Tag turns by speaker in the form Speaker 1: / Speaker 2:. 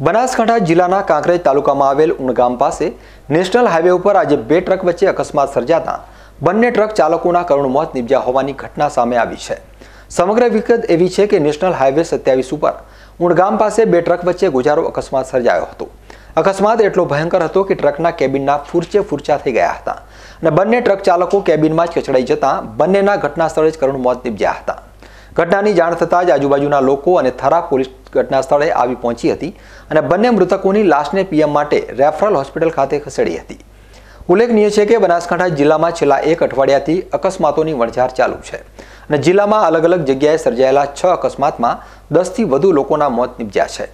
Speaker 1: બનાસકાંઠા જિલ્લાના કાંકરેજ તાલુકામાં આવેલ ઉણગામ પાસે નેશનલ હાઈવે ઉપર આજે બે ટ્રક વચ્ચે અકસ્માત સર્જાતા બંને ટ્રક ચાલકોના કરુણ મોત નિપજ્યા હોવાની ઘટના સામે આવી છે. સમગ્ર વિગત એવી છે કે નેશનલ હાઈવે સત્યાવીસ ઉપર ઉણગામ પાસે બે ટ્રક વચ્ચે ગુજારો અકસ્માત સર્જાયો હતો. અકસ્માત એટલો ભયંકર હતો કે ટ્રકના કેબિનના ફૂરચે ફૂરચા થઈ ગયા હતા અને બંને ટ્રક ચાલકો કેબિનમાં જ કચડાઈ જતા બંનેના ઘટના સ્થળે જ કરુણ મોત નિપજ્યા હતા. ઘટનાની જાણ થતાં જ આજુબાજુના લોકો અને થરા પોલીસ ઘટના સ્થળે આવી પહોંચી હતી અને બંને મૃતકોની લાશને પીએમ માટે રેફરલ હોસ્પિટલ ખાતે ખસેડી હતી. ઉલ્લેખનીય છે કે બનાસકાંઠા જિલ્લામાં છેલ્લા એક અઠવાડિયાથી અકસ્માતોની વણઝાર ચાલુ છે અને જિલ્લામાં અલગ અલગ જગ્યાએ સર્જાયેલા છ અકસ્માતમાં દસથી વધુ લોકોના મોત નિપજ્યા છે.